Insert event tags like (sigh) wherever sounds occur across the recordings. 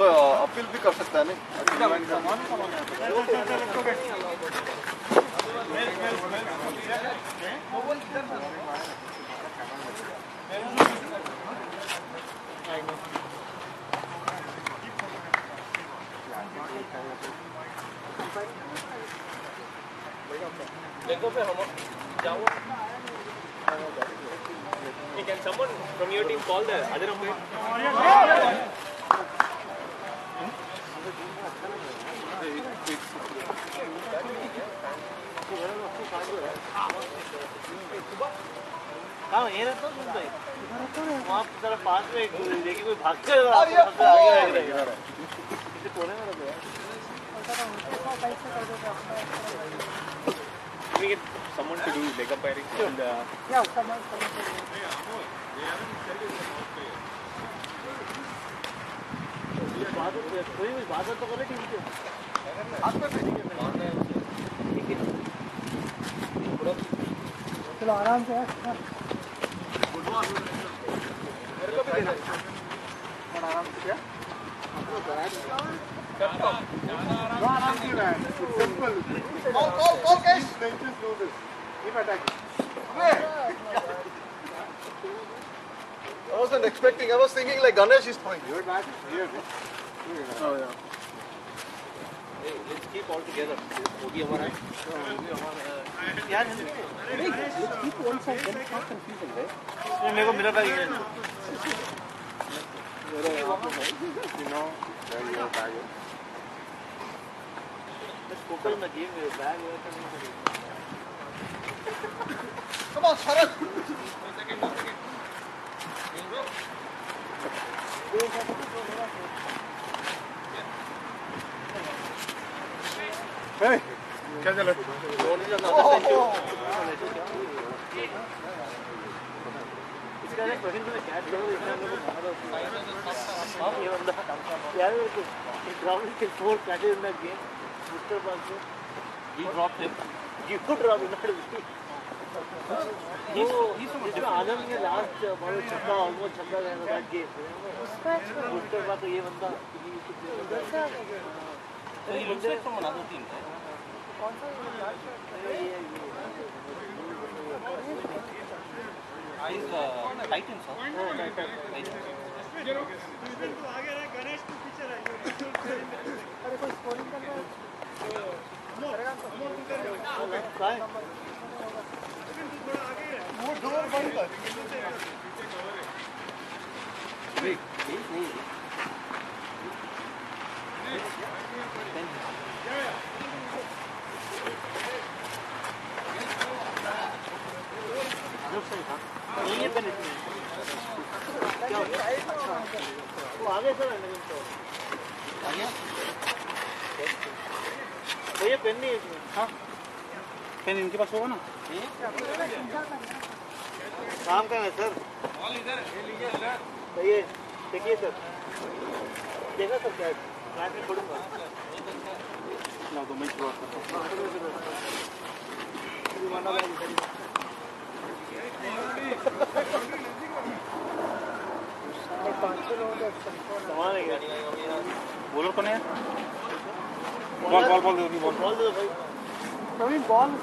तो अपील भी कर सकता है नहीं पे हम जाओ Can someone from your team call the other umpire? हाँ ये रहता है सुनते वहाँ जरा पास में एक देखिए कोई भाग कर रहा है आगे लग रहा है किसी कोने में रहता है। get someone to do leg umpiring? And, uh, बात कोई भी बात तो करे टीम से चलो आराम से हाँ। Call, call, call, guys. They just do this. Keep attacking. I wasn't expecting. I was thinking like Ganesh is throwing. Your bat is weird. Oh yeah. hey, let's keep all together. वो भी हमारा है. यार ये मेरे को मिला था ये You know where your bag is. Focus में गेम में बैग वगैरह नहीं करेगा Come on, Sharat. Hey, क्या चल रहा इसका एक क्वेश्चन तुमने कैच करो इसका हम लोग हाँ ये बंदा यार ग्राउंड के four catches in the game mister pass He dropped him. You could drop in that वो जिसमें आनंद ने लास्ट बॉल छक्का ऑलमोस्ट छक्का गया था गेम उसके बाद तो ये बंदा So he looks like from another team. He's uh, Titans, huh? Titans. काय वो डोर बंद कर नहीं है पेन इसमें क्या हुआ? वो आगे सर लेकिन तो भैया पेन नहीं है हाँ पेन इनके पास होगा ना? काम का है, सर। भैया देखिए, सर। देखा, सर, क्या क्लास ना तो मैं शुरुआत करता हूँ। बॉलर कौन है बॉल बॉल बॉल दे बॉल बॉल दे दो भाई प्रवीण बॉल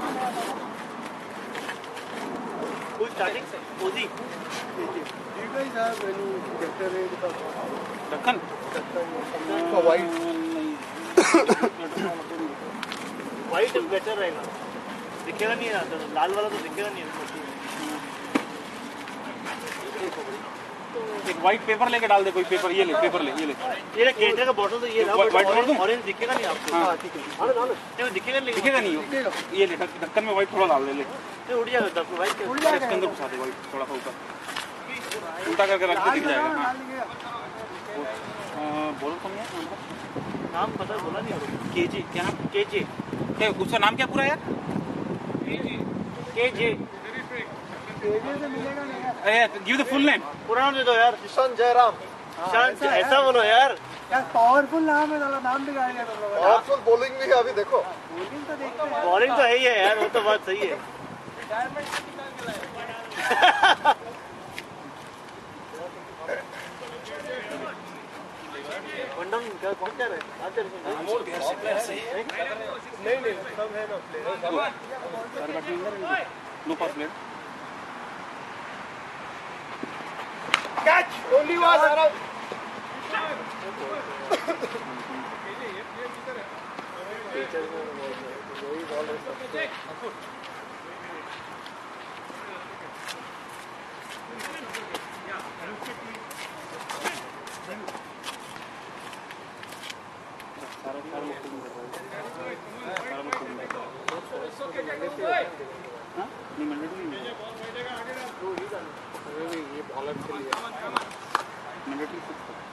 फुल स्टार्टिंग ओजी You guys have any better rate of Deccan for white? White better रहेगा दिखेगा नहीं लाल वाला तो दिखेगा नहीं एक व्हाइट पेपर लेके डाल दे कोई पेपर ये ले पेपर ले ये ले। ये केटर का बॉटल तो ये ना white bottle? ऑरेंज दिखेगा नहीं आपको। हाँ। ठीक है नहीं दिखेगा नहीं। दिखेगा नहीं ये ले ढक्कन में व्हाइट थोड़ा डाल दे ले। नहीं उड़ जाएगा आपको वाइट उड़ जाएगा। इसके अंदर घुसा दे व्हाइट थोड़ा सा ऊपर। उल्टा करके रख दे दिख जाएगा। हाँ बोलो कौन है नाम पता बोला नहीं आपको के क्या नाम? के जे क्या उसका नाम क्या पूरा यार? K J give the full name पूरा नाम दे दो यार किशन जयराम। हाँ, किशन ऐसा बोलो यार। पावरफुल नाम है दादा नाम भी गाड़ी पावरफुल बॉलिंग भी है अभी देखो। बॉलिंग तो देखते हैं। बॉलिंग तो है ही है यार वो तो बात सही है। पंडम क्या कौन क्या रहे आते रहे अमोल प्लेयर से प्लेयर से नहीं नहीं सब है ना प्लेयर। हाँ, हाँ। No pass player. Catch! Only was around. नहीं मंडल नहीं अलग के लिए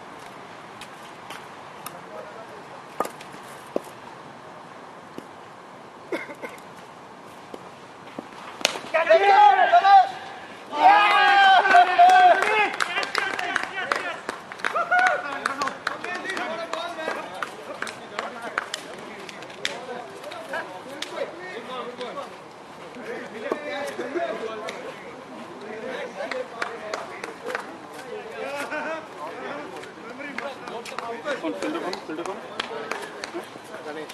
फ़िल्टर कौन गणेश।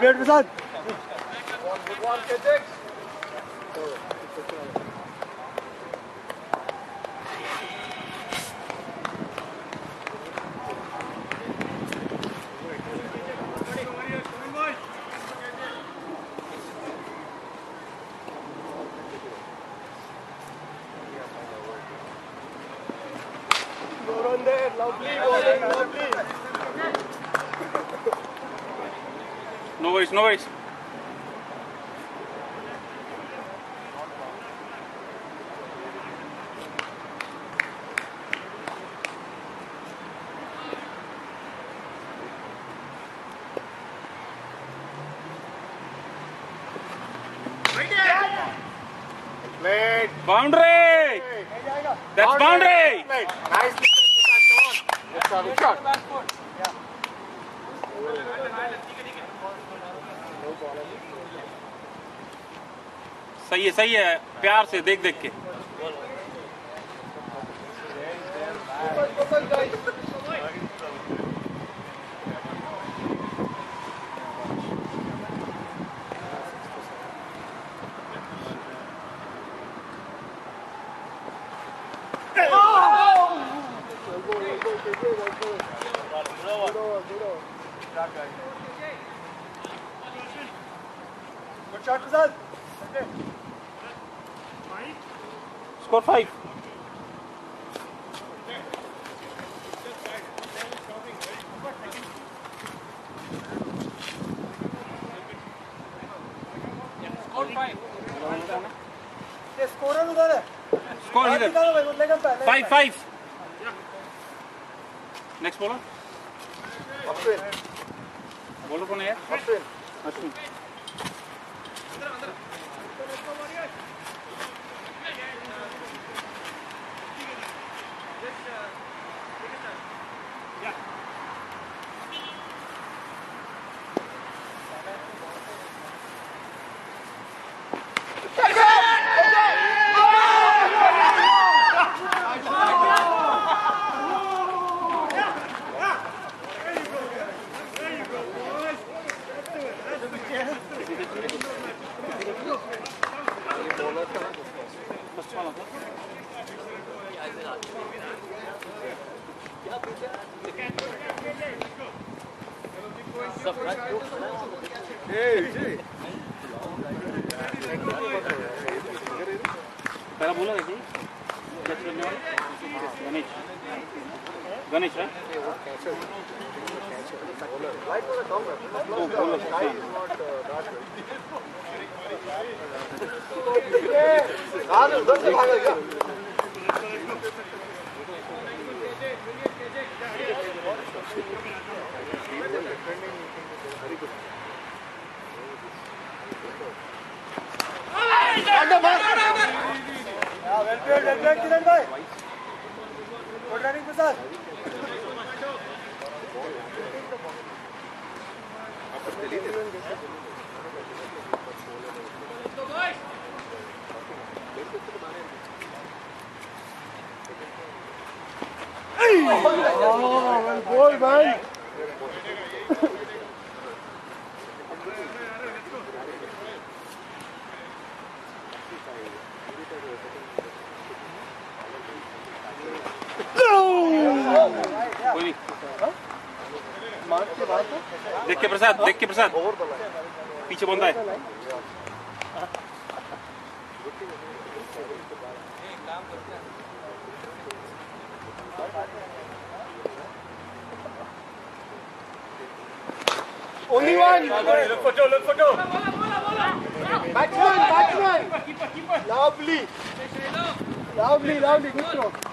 पेट के साथ सही है प्यार से देख देख के Okay. Score five. स्कोरर उधर है स्कोर इधर five five next bowler bowler कौन है अश्विन अश्विन देख के प्रसाद देख के प्रसाद। पीछे बंदा है। Only one. Look for two, look for two. Batsman, batsman. Lovely. Lovely, lovely. Good throw.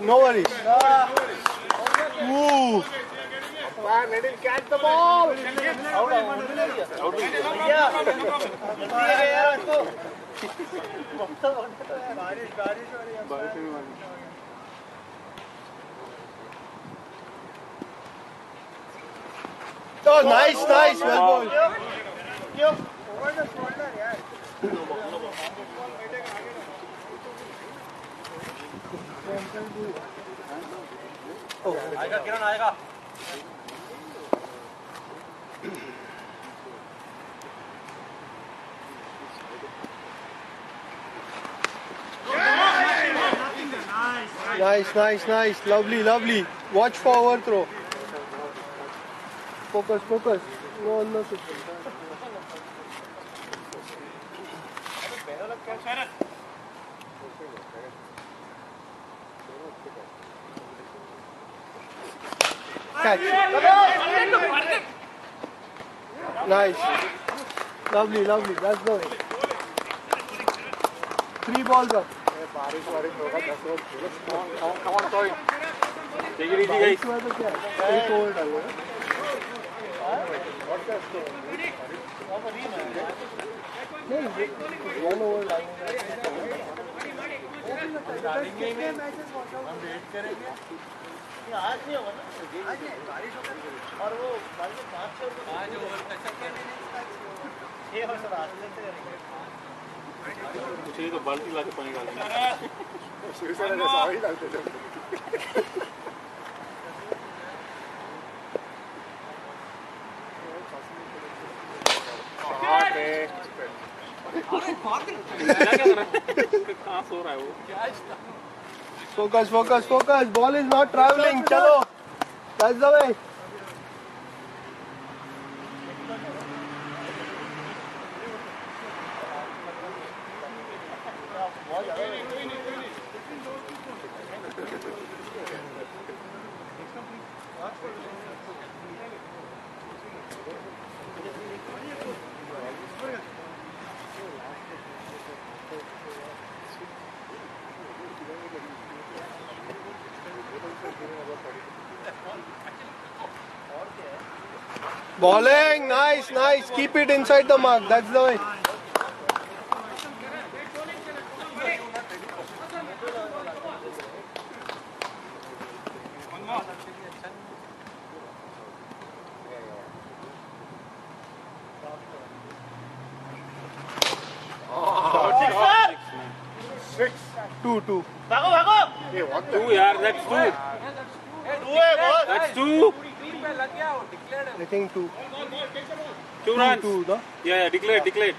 No worries. Ooh. Let him catch the ball. Oh, nice, nice, well ball. Over the shoulder, yeah. आएगा किरण आएगा Nice, nice, nice. Lovely, lovely. Watch for overthrow. Focus, focus. No, no. Catch. Nice. Lovely, lovely. Let's go. Three balls up. बारिश वारिश होगा दस over Khelo Take it easy, guys. इसके बाद तो क्या है? एक ओवर डालो नहीं वन ओवर आज नहीं होगा ना? आज नहीं बारिश होगा। और वो बारिश पाँच छः ओवर आज ओवर छः ओवर सब आज से करेंगे कुछ तो बाल्टी ला के पानी डाल शिवसेना जैसा वही डालते थे कहाँ सो रहा है वो? Focus, focus, focus. Ball is not traveling. Chalo. That's the way. Bowling, nice, nice. Keep it inside the mark. That's the way. Two, two. Bhago, bhago. Hey. Two, yaar. That's two. Hey, two, hey. That's two. Two है ball That's two. I think two. Two Two, runs. two, no? Yeah, yeah, declared, declared.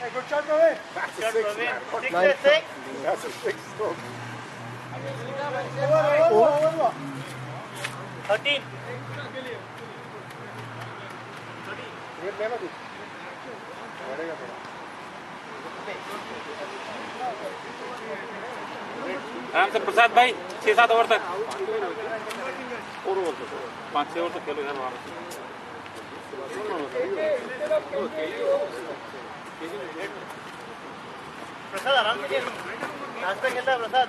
That's a six. Six Nice. Six That's a six stroke. Thirteen Wait, लेना तू बढ़ेगा थोड़ा आराम से प्रसाद भाई छह सात ओवर तक और ओवर तक पाँच छह ओवर तक खेलो यार प्रसाद आराम से खेल नाश्ता खेलता है प्रसाद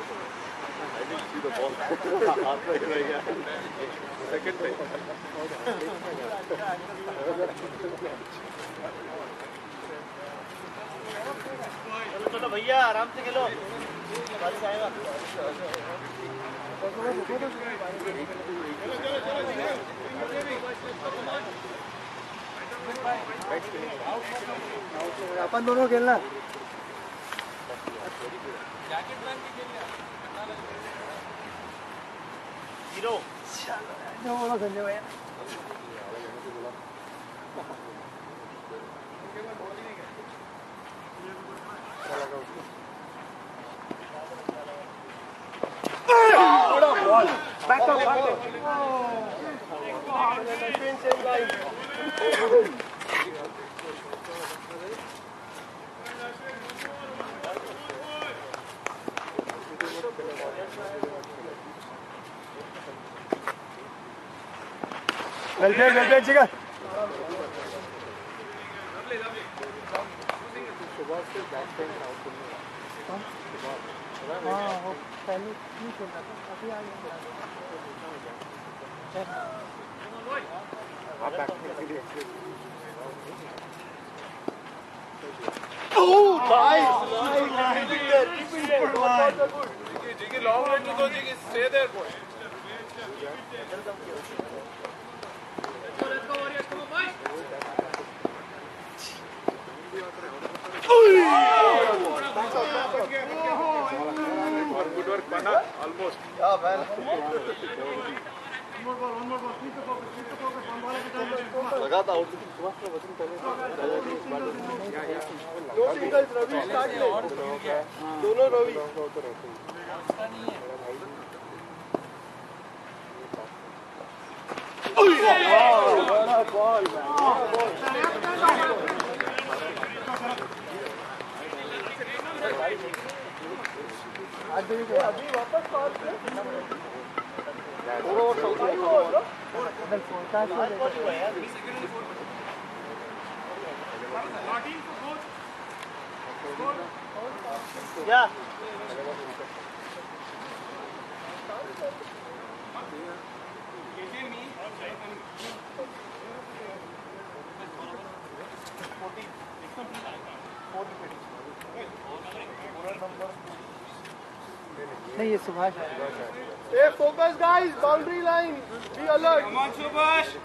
चलो चलो भैया आराम से खेलो बारिश आएगा अपन दोनों खेलना। 色どうもどうもやバックバック。Thank you. Well played, well played, Jigar. हाँ वो पहले नहीं खेल रहा था अभी आ गया Oh, nice! Nice! nice. Keep it there, keep it there. Fall so good. Jiggy, long way to go, Jiggy. Stay there, boy. Good work, Bana. Almost. Yeah, a bola, velho. Hadi bir de. Hadi bak bak bak. Doğru orta. Doğru orta. Ben fortan söyle. Ya. Gece mi? नहीं ये सुभाष ए focus guys boundary line be alert come on Subhash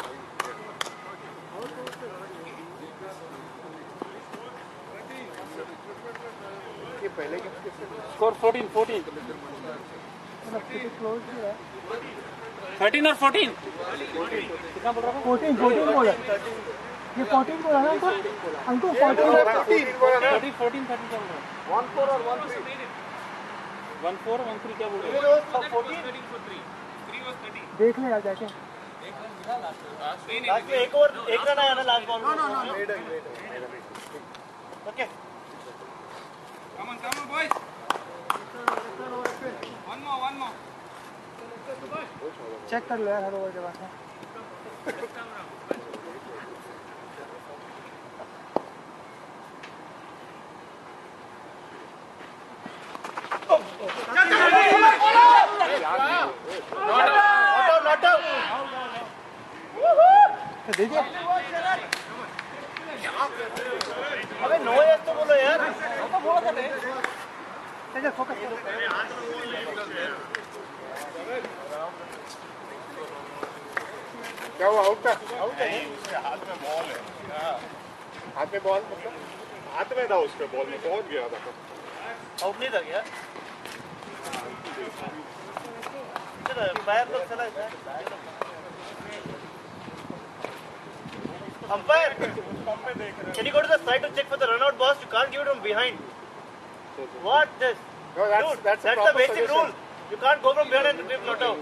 ये पहले के score 14 14 13 और 14 कितना बोल रहा हूँ? 14 14 बोल रहा हूँ। ये फोर्टीन बोला ना। फोर्टीन 13 14 13 क्या बोल? रहा है One four or one three. 1 4 1 3 क्या बोल? रहा है देख ले यार जाके। लास्ट में एक और एक रन आया ना last ball no no no okay Come on, come on, boys. One more, one more. Check कर लो यार हर ओवर के बाद में देखिए। अबे नो यस तो बोलो यार। चल फोकस क्या हुआ आउट था आउट है? हाथ में बॉल है। हाथ में बॉल मतलब? हाथ में था उसके बॉल में पहुँच गया था। आउट नहीं था क्या? चलो पैर तो चला। Umpire, can you go to the side to check for the run out boss? You can't give it from behind. What this? No, that's, Dude, that's, a that's the basic suggestion. rule. You can't go from behind and give not out.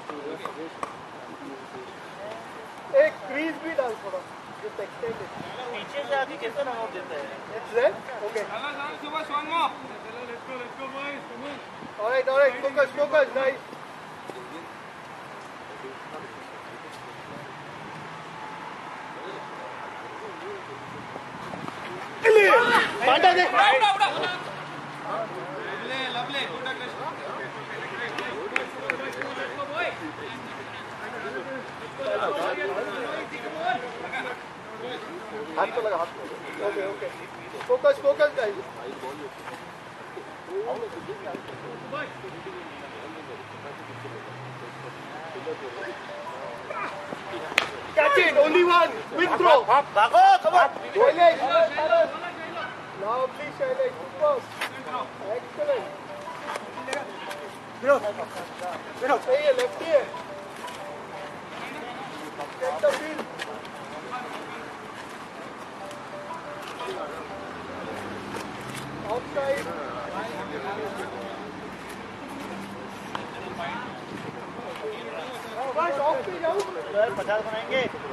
एक crease भी डाल थोड़ा just extend it. पीछे से आके कैसे run out देता है It's there? Okay. Chalo, chalo, Subhash, one more. Alright, alright. Focus, focus, guys. Lovely, lovely. Good aggression. हाथ को लगा हाथ को okay okay focus focus guys Catch Catch it! only one. Withdraw. Up, up. Come on. Shailesh. Lovely, Shailesh. Good boss. Excellent. Vinod. Vinod. Hey, left here. Get the field. पे है पचास बनाएँगे।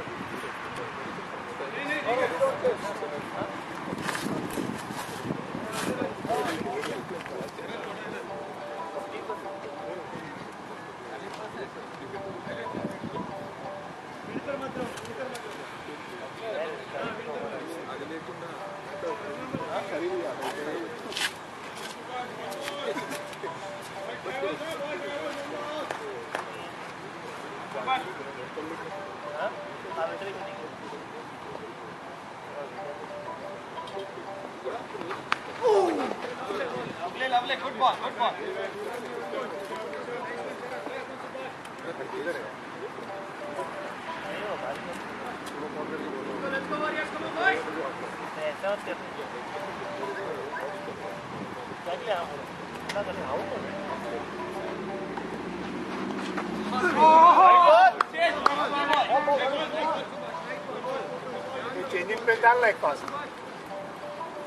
एक पास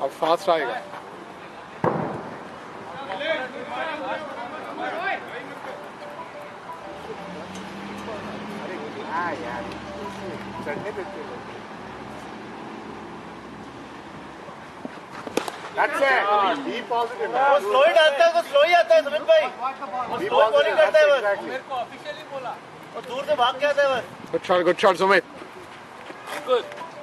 अब फास्ट आएगा चढ़ने देते हो That's it. Be positive. वो स्लो ही डालता है वो स्लो ही आता है सुमित भाई वो स्लो बॉलिंग करता है That's बस exactly. वो दूर से भाग के आता है बस shot good shot Sumit Ankur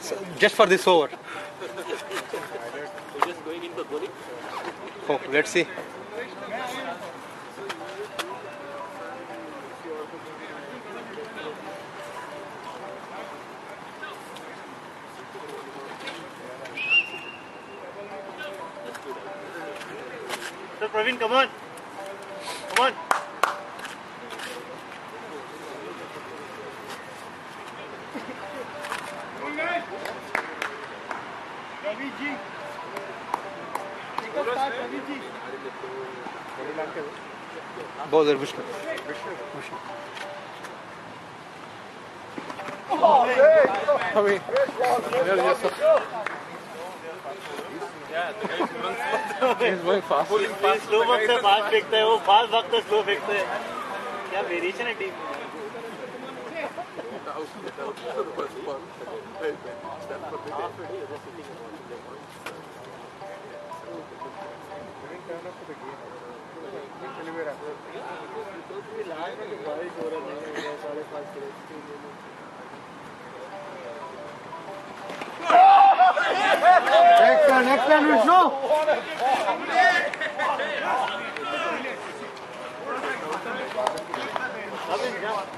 So just for bowling. Oh, let's see. So Praveen, come on. Come on. He's going fast. Slow हैं फास्ट फेंकते हैं वो फास्ट भागते हैं स्लो फेंकते हैं क्या वेरिएशन है टीम में Next one, next one.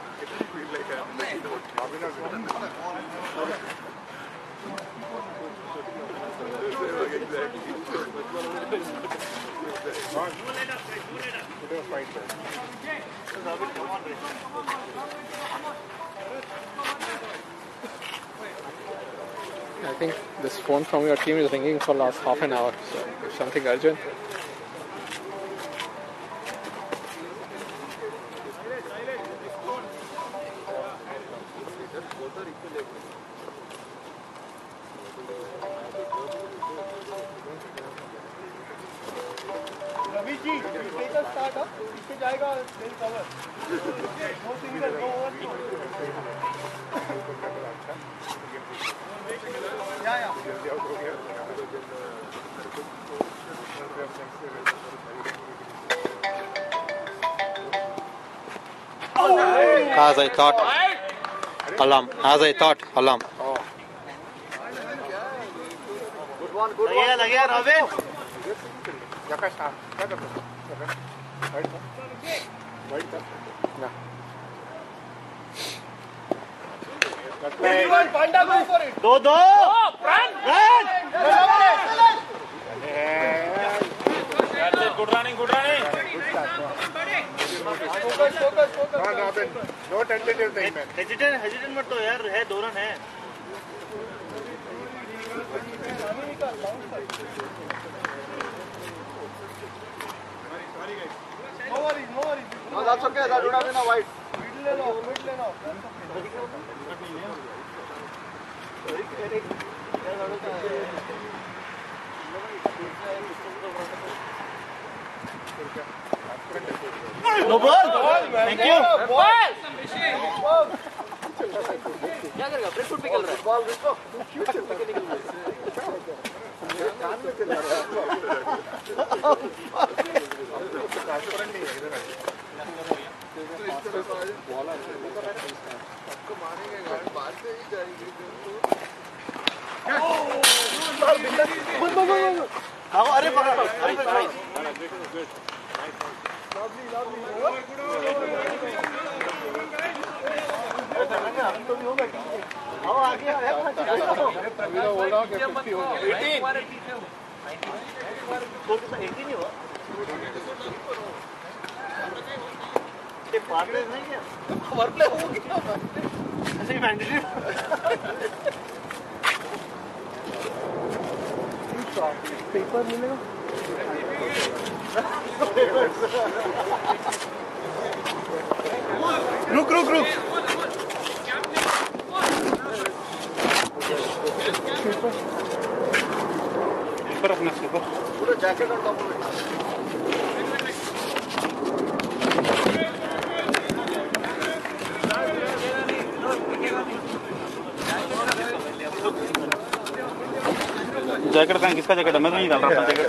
I think this phone from your team is ringing for last half an hour. So if something urgent. Alarm. As I thought. Alarm. लगेगा लगेगा robin Jakash, हाँ, क्या करते हो? Right? Right? Yeah. Everyone, Panda, go for it. दो दो run Good running, good running. Focus, focus, focus. Come on, Robin. No tentative thing, man. Hesitate hesitate मत तो यार है दो रन है No worries, no worries. No, that's okay. That would have been a white. Middle lane off, middle lane off. That's okay. No ball thank you Ball. क्या करेगा break foot पे खेल रहा है बॉल देखो कान में चला रहा हाँ अरे पकड़ अरे पकड़। गया है अभी बोल रहा कि 50 गया ही मैंडेटरी पेपर मिलेगा रुक रुक रुक। अपना पूरा जैकेट और जैकेट किसका जैकेट है? मैं तो नहीं डाल रहा जैकेट।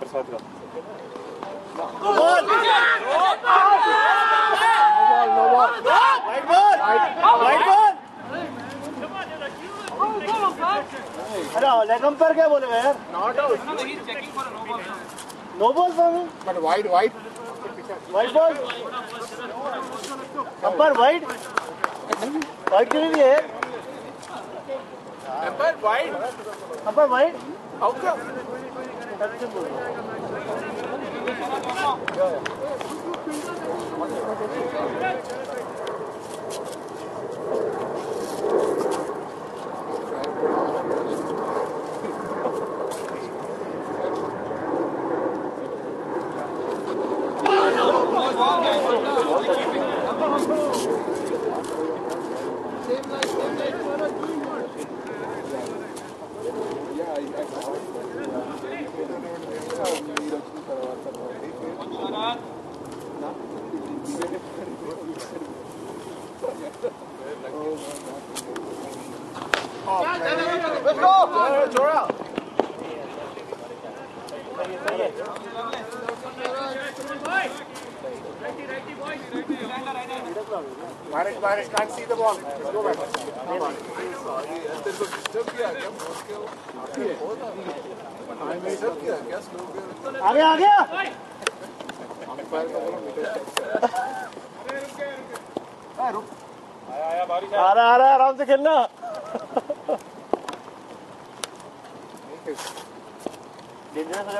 बरसात का। अरे लेग अंपायर क्या बोलेगा यार? Out. No ball four But wide, wide. Wide ball umpire wide क्यों नहीं दिया है Umpire wide. Umpire wide How 다른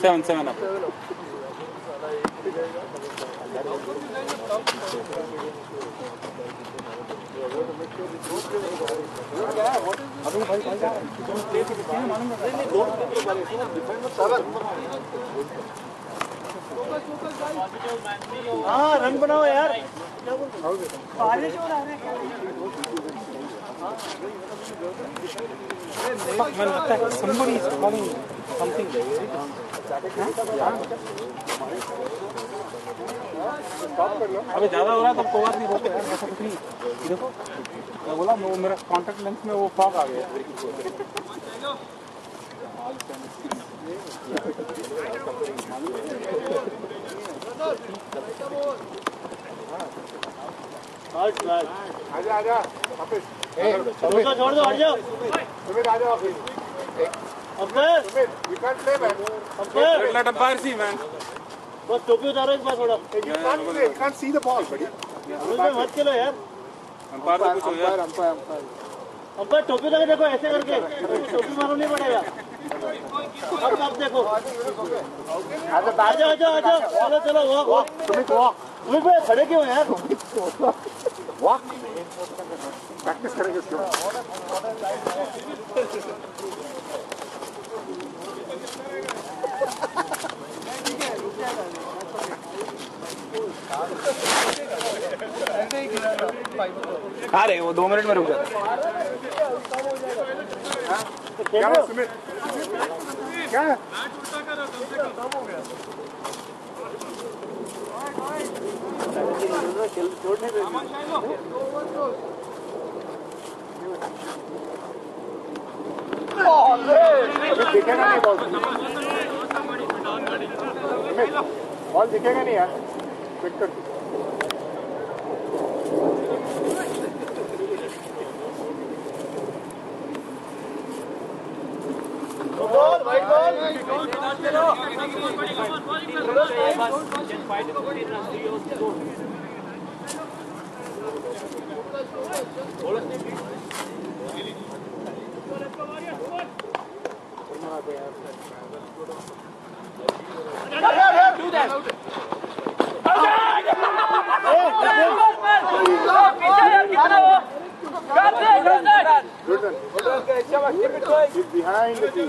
seven seven up हाँ रन बनाओ यार हो रहा है है somebody is calling something अबे ज़्यादा हो रहा है तो कोई बात नहीं रोको यार ऐसा कुछ नहीं। देखो मैं बोला वो मेरा कॉन्टेक्ट लेंस में वो फॉग आ गया। आजा आजा वापस। छोड़ दो टोपी उतारो देखो ऐसे करके टोपी मारो नहीं पड़ेगा अब देखो चलो चलो वॉक वॉक खड़े क्यों यार Walk. Practice करेंगे उसके। बाद. हाँ रे वो दो मिनट में रुक जाता क्या हुआ सुमित? क्या है? सुमित, दिखेगा नहीं बॉल बॉल दिखेगा नहीं यार wicket ball white ball Good one. He's behind the team.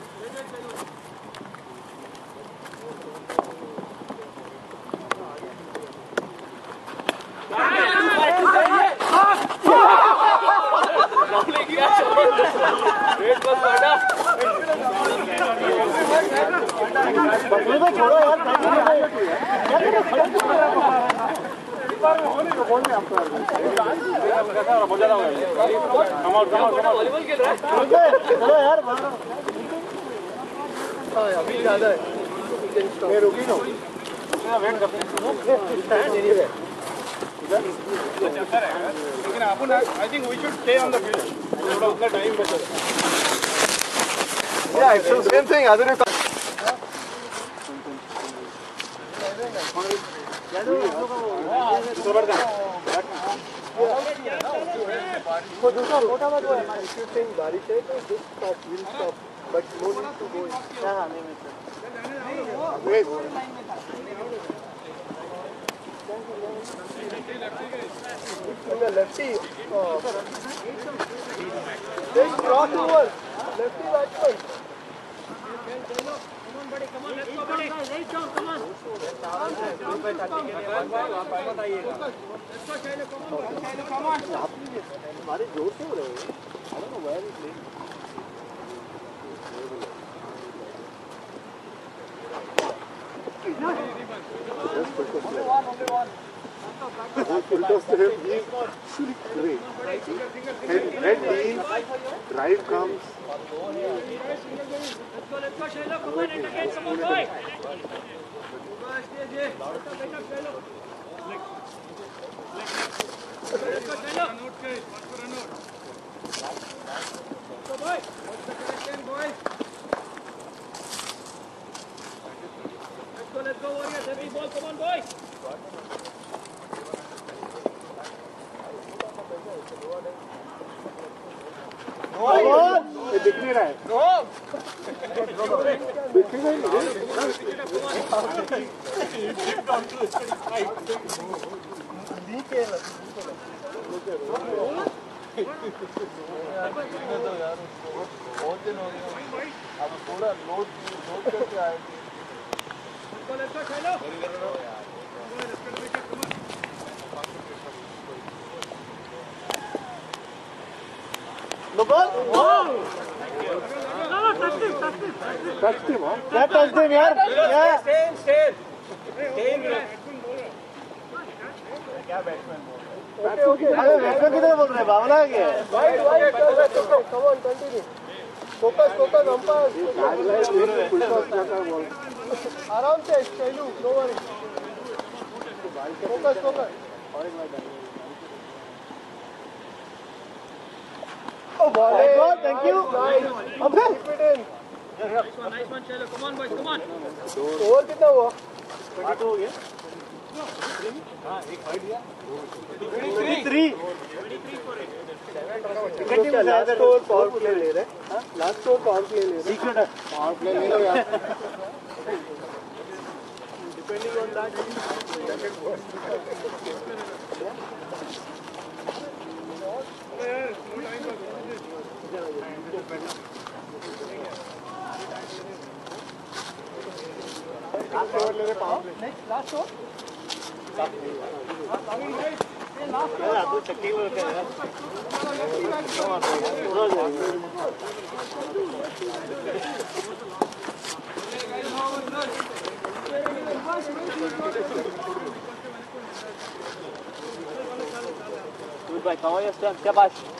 छोड़ो यार बाहर अभी ज़्यादा है। रुकी ना लेकिन अपन I think we should stay on the field थोड़ा उतना टाइम बचेगा Yeah, it's the same thing. Other वो दूसरा मोटा मत वो हमारे if you think बारिश है तो just stop, we'll stop. But no need to go in. हाँ हाँ नहीं मिलता And the lefty, uh, then cross over. Lefty batsman. हमारे ज़ोर से हो रहे हो dass der Herr Wien schlicht and Herr, Herr Wien, Dreikampf. Boys, what's the connection, boys? Let's go, let's go, warriors. Every ball, come on, boys. नहीं रहा है दिखेगा ही नहीं The ball? Oh! Him, huh? him? Stay in, stay in. Stay in. अरे batsman किधर बोल रहे हैं बावला है क्या. आराम से Shailu no worry focus focus O ball Thank God, thank you. अबे keep it in Nice one, nice one, Shailu. Come on, boys, come on. Over कितना हुआ three last over power play ले रहे लास्ट ओवर पावर प्ले ले रहे secret है power play ले लो यार आपको चक्की में रखा है Good boy. Cover your step. Shabash.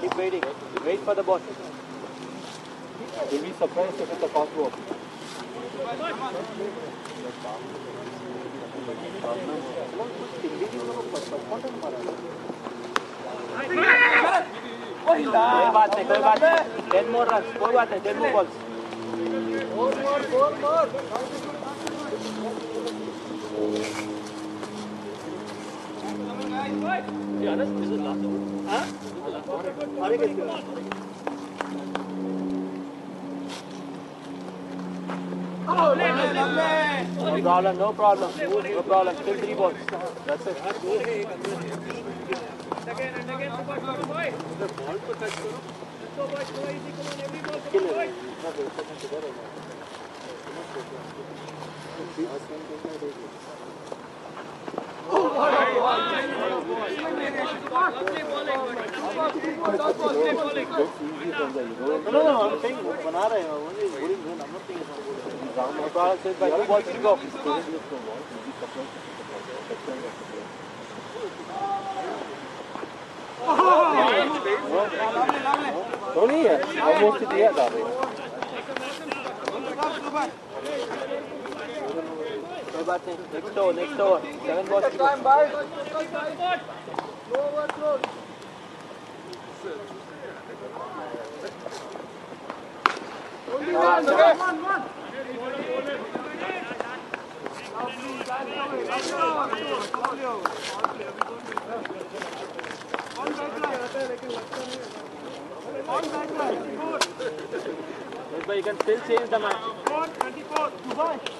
Keep waiting. Wait for the ball. You'll be surprised if it's a fast ball. कोई बात नहीं कोई बात नहीं टेन मोर रन कोई बात नहीं ten more balls no problem, no problem. No problem. Still three balls. That's it. Again and again, super shot, boy. The ball to you know. So much, easy. Come on, every ball, come on, boy. Oh, my God. No, no, I'm saying Banara, only bowling eh? zone, I'm not saying it's not bowling. Prabhupada said by two balls, kick off. Dhoni, almost it yet, Dhoni. कोई बात नहीं. Next over, next over. Seven balls to go. Time by no over throw Sumit bhai, you can still change the match.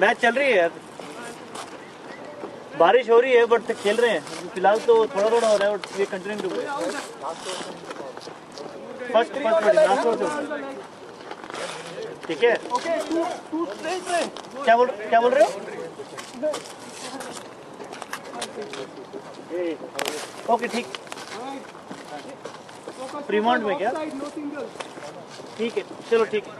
Match चल रही है बारिश हो रही है बट खेल रहे हैं। फ़िलहाल तो थोड़ा थोड़ा हो रहा है ये continue to first first last over ठीक है। क्या बोल क्या बोल रहे हो? ओके ठीक। फ्रीमॉन्ट में क्या? ठीक है, चलो ठीक है।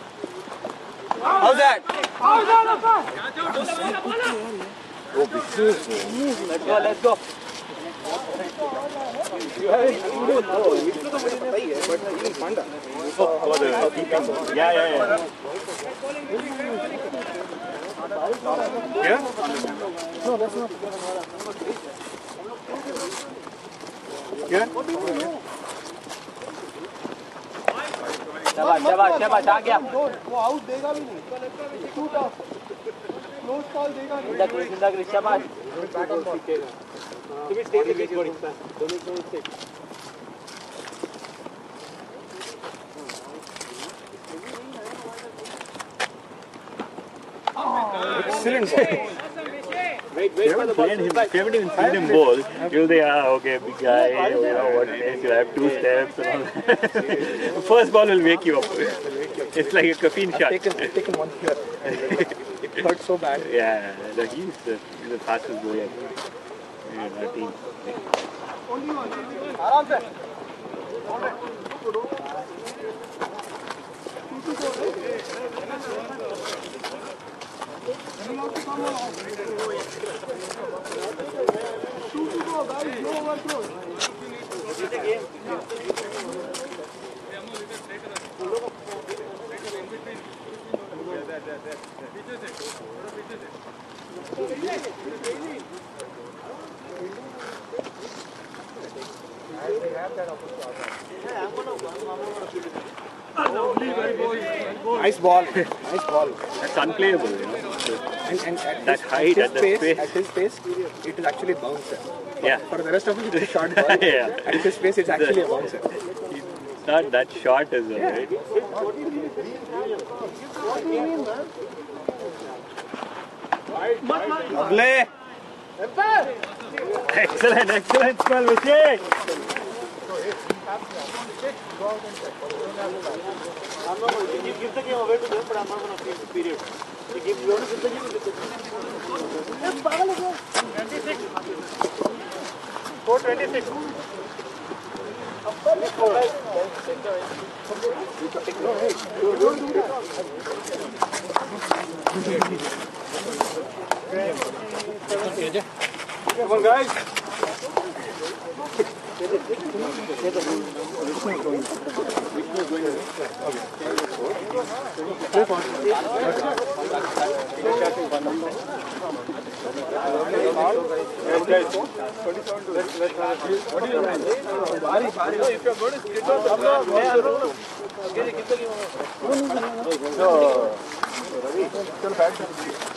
How's that? How's that? Oh, be careful. Let's go, let's go. Yeah, yeah, yeah. Yeah? Yeah? शाबाश शाबाश शाबाश आ गया। वो आउट देगा भी नहीं। टू टॉप क्लोज कॉल देगा नहीं। ज़िंदा ज़िंदा करी शाबाश Excellent. Wait, wait for the ball. Him, if you haven't even seen him bowl, you'll think, ah, okay, big guy, you know, what pace, you have two steps and all that. (laughs) first ball will wake you up. It's like a caffeine shot. Taken, taken one here. It (laughs) hurt so bad. Yeah, the, he's, the, he's the fastest bowler in our team. I'm going to go. Nice ball. Nice ball. That's unplayable, you know. And, and at That his, height, at at the his space. pace, at his pace, it is actually a bouncer. Yeah. For the rest of it, it's a (laughs) short ball. Yeah. At his pace, it's actually a bouncer. It's not that short as well, right? Lovely. Excellent, excellent spell, Vijay. I'm not going to give, give the game away to them, but I'm not going to give period. They give, you want to give the game, Come on, guys. So, Ravi, still bad.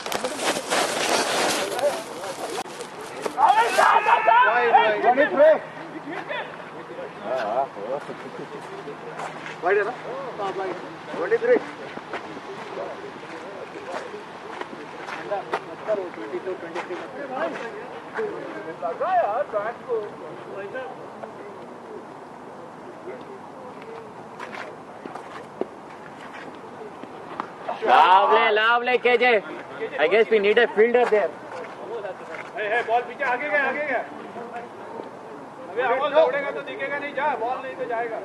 23 Lovely, lovely, KJ. I guess we need a fielder there. Ball पीछे आगे गया आगे गया अभी अमल दौड़ेगा तो दिखेगा नहीं जा बॉल नहीं तो जाएगा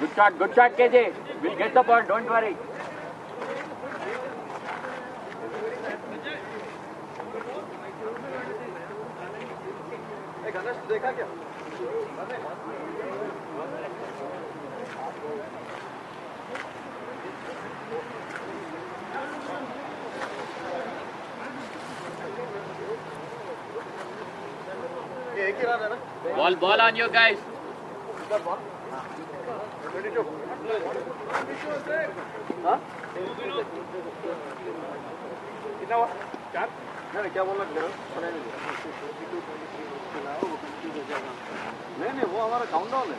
Good shot, good shot, KJ. We'll get the ball, don't worry. देखा क्या ये एक ही रन है ना Ball, ball on you guys. कितना हुआ चार नहीं क्या बोलना चाह रहा नहीं नहीं वो हमारा काउंटडाउन है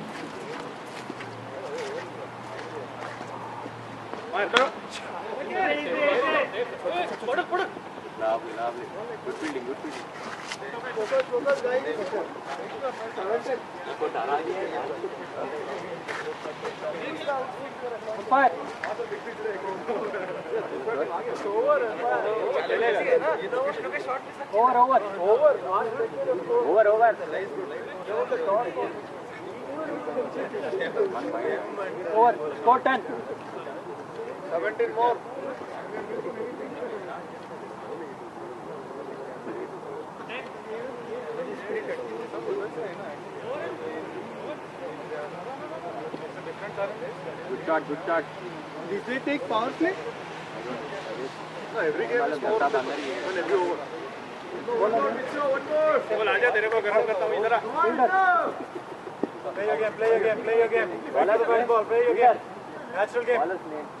मार करो focus focus guys seventeen more Good shot, good shot. Did they take power play? No, every game is more than when every over. One more, Mitchell, one more. बोल आजा तेरे को गरम करता हूँ इधर आ Play your game, play your game, play your game. The ball, ball, play your game. Natural game.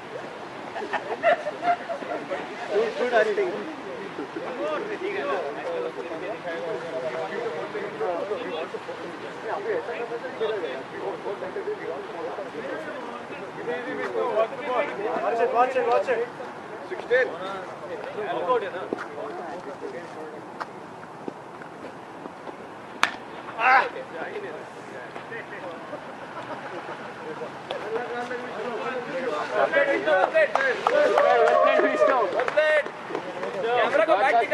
watch it, watch it. 16. (laughs) Camera को बैक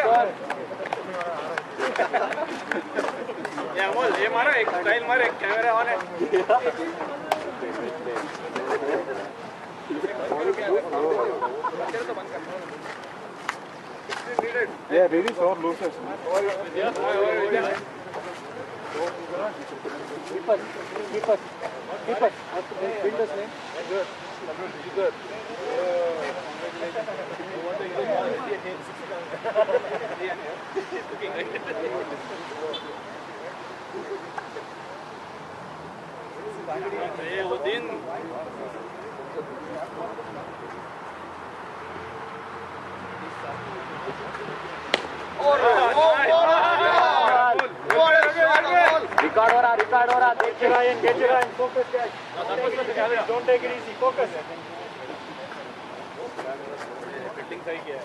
ये अमोल ये मारा एक स्टाइल मार एक कैमरा ऑन है Yeah, really Keep up. Builder's name? Good. Good. Hey, Odin. Oh, oh, oh, oh. Record हो रहा रिकॉर्ड हो रहा देख रहा है देख रहा है फोकस कर don't take it easy focus fitting सही किया है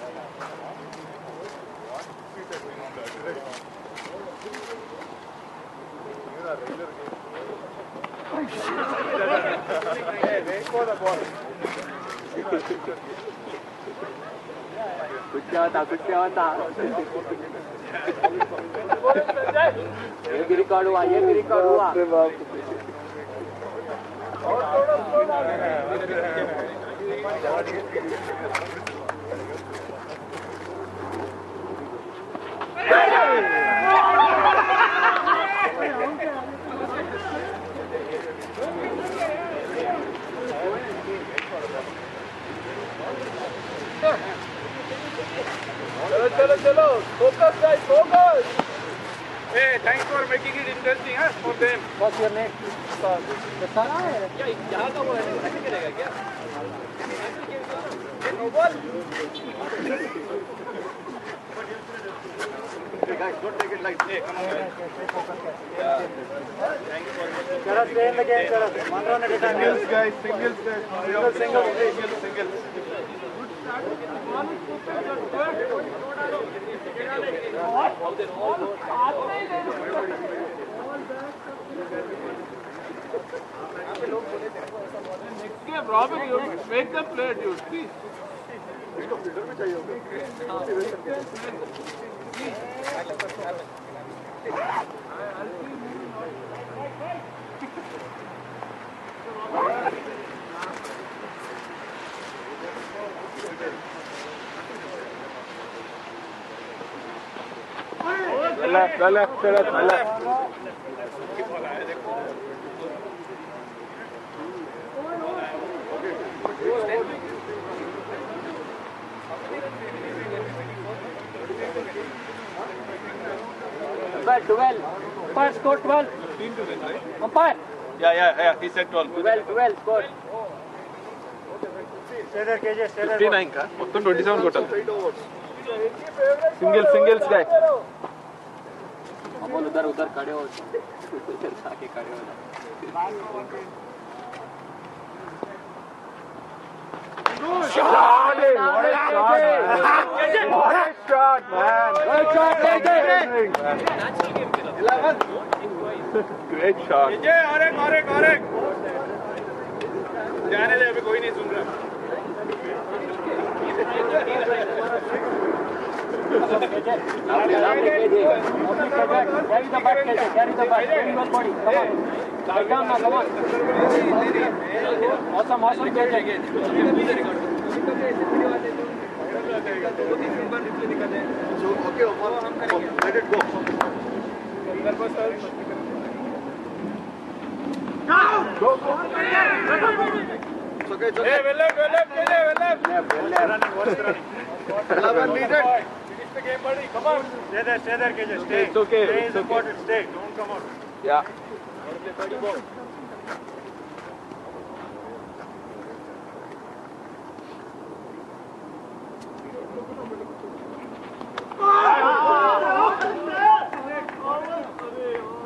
कुछ क्या होता कुछ क्या होता ये भी रिकॉर्ड हुआ ये भी रिकॉर्ड हुआ और थोड़ा थोड़ा चलो चलो focus guys focus Hey, thanks for making it interesting, huh, for them. What's your name? Chalo, stay in the game, chalo. One run at a time. Singles, guys. Singles, guys. Single, single, single, single. Next game, Robin, you Left, the left, the left, the left. Well, 12. Umpire score 12. Umpire. Yeah, yeah, yeah, he said 12. 12, 12 score. Stay there, KJ, stay there. 59 का మొత్తం 27 కొట్టాలి single singles guy Amol उधर उधर खड़े हो उधर जाके खड़े हो जाओ। ग्रेट शॉट ये और एक और एक और एक जाने दे अभी कोई नहीं सुन रहा। Carry the bat, KJ. Carry the bat. Very well body. Come on. Sit down now. Come on. Awesome, awesome, KJ. Hey, well left, well left, KJ, well left. Running, what's the running? Finish the game, buddy. Come on. Stay there, stay there, KJ. Stay. It's okay, Stay it's is important. Stay. Don't come out. Yeah.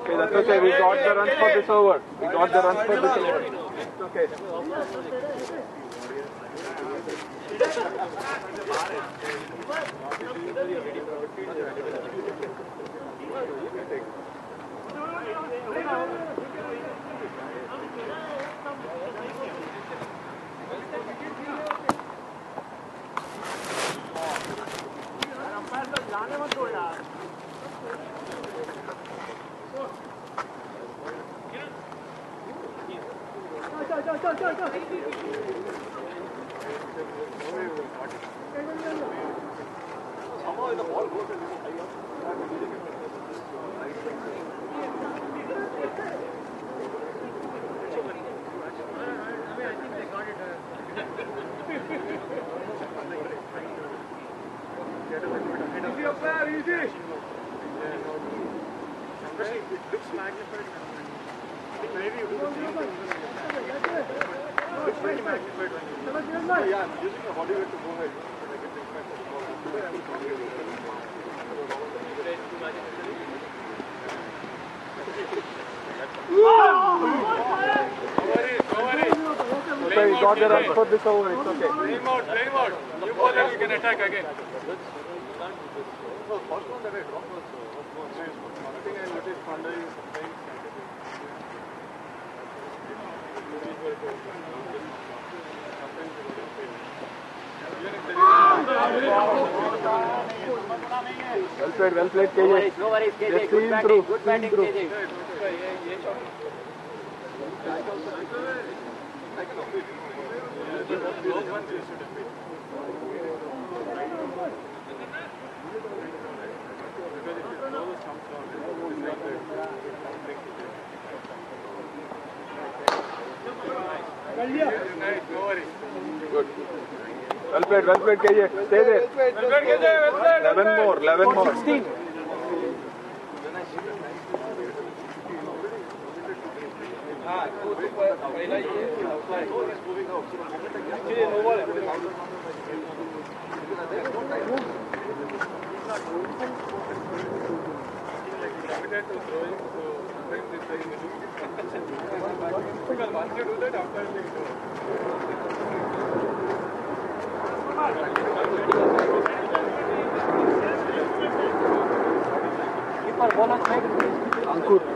Okay, that's okay. We got the runs for this over. We got the runs for this over. It's okay. Looks So he got the this over, it's okay. Play out, play out. You go there, you can attack again. First one that I dropped was, was, was, was, was, was, was, was, Well played, well played, KJ. No worries, no worries, KJ. Yes, good batting, through, good batting, through. KJ. Because if it goes, comes down, it's not there. Welfare, welfare के ये दे दे welfare के दे welfare 11 more 11 more 16 हां तो पहला ये outside is moving out actually no ball Limited to throwing, so sometimes it's very difficult. Ankur.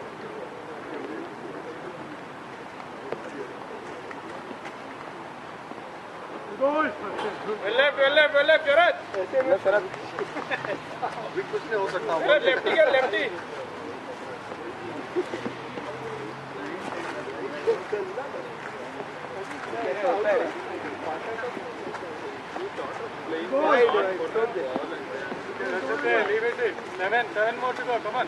well left well left well left Sharad अभी कुछ नहीं हो सकता लेफ्टी कर lefty leave it. Seven, seven more to go. Come on.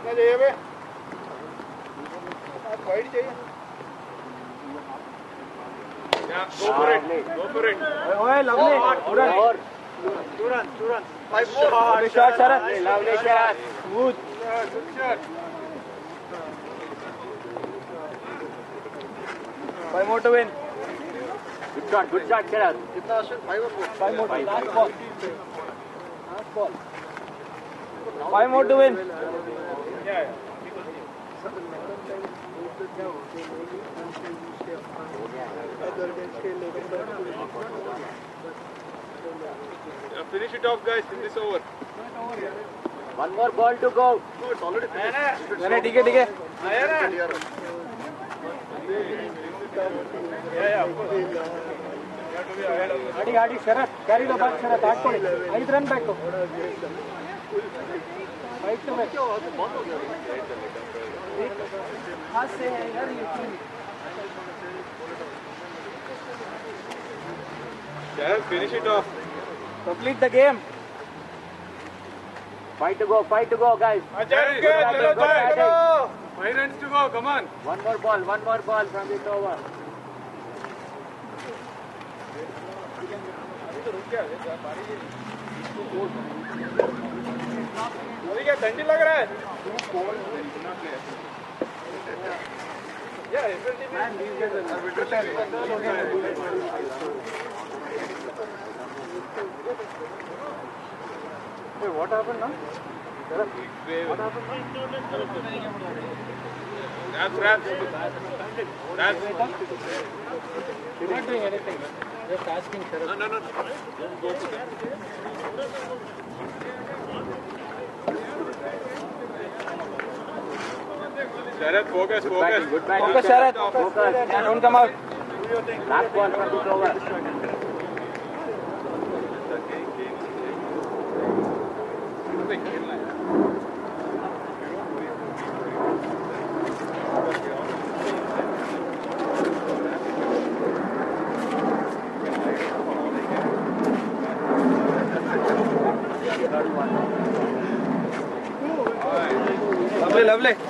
कितना चाहिए बे आप चाहिए it. Go for it. ओए lovely run two run five more. Lovely shot, Sharat. Lovely shot. Smooth. Yeah, good shot. five more to win Good shot, good कितना Ashwin five और four five more to last ball last ball five more to win Yeah, yeah. Yeah, finish it off, guys, in this over. One more ball to go. No, it's already finished. अरे ठीक है ठीक है आया ना? Yeah, yeah, of course. You have to be ahead of the ಗಾಡಿ ಗಾಡಿ Sharath carry the ball Sharath ಹಾಕೊಳ್ಳಿ ಐದು ರನ್ ಬೇಕು ಫೈವ್ ಟು ಬೇಕು हाथ से है यार ये team. Finish it off. complete the game Five to go, five to go, guys. Ajay, okay, chalo, Go, Ajay, Ajay. chalo. Five runs to go, come on. One more ball, one more ball from this over. अभी क्या ठंडी लग रहा है everything is- Wait, what happened now Raps, raps. Raps. you're not doing anything just asking Sharath No, no, Don't go to no. Sharath, focus, good focus. Batting, good batting. Focus, Sharath. Focus. focus. Yeah, don't come out. Do your thing. Last one for this over. Lovely, lovely.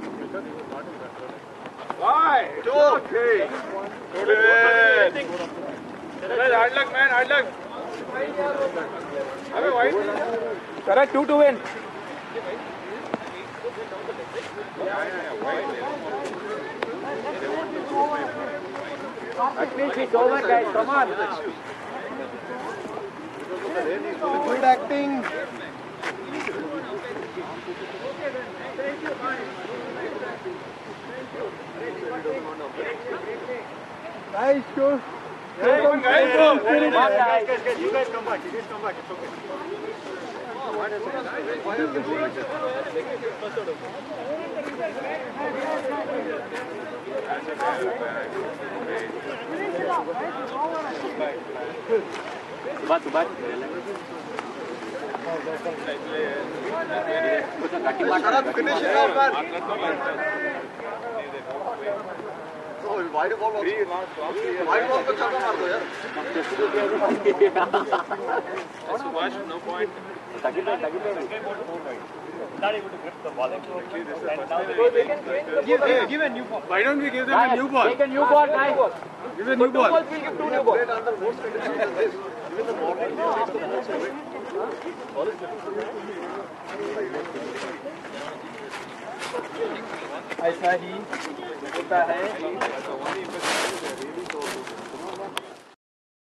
Why? Two. Okay. Good. Well, hard luck, man. Hard luck. अबे white. Correct two to win At least it's over, guys. Come on. Good acting. Nice, good. Come on, Guys, guys, guys, guys, guys, guys, you guys come back, you guys come back, it's okay. Bate, bate. Tá aqui na cara, tu que nem chegar, cara. Wide ball wide ball को चौका मार दो यार Subhash, no point. Not able to grip the ball actually. And now the Give, hey, give a new ball. Why don't we give them a new ball? Take a new ball, guys. Give a new Two ball. balls, we'll give two new balls. under most conditions like this even the modern takes the most of it ball is ऐसा ही होता है।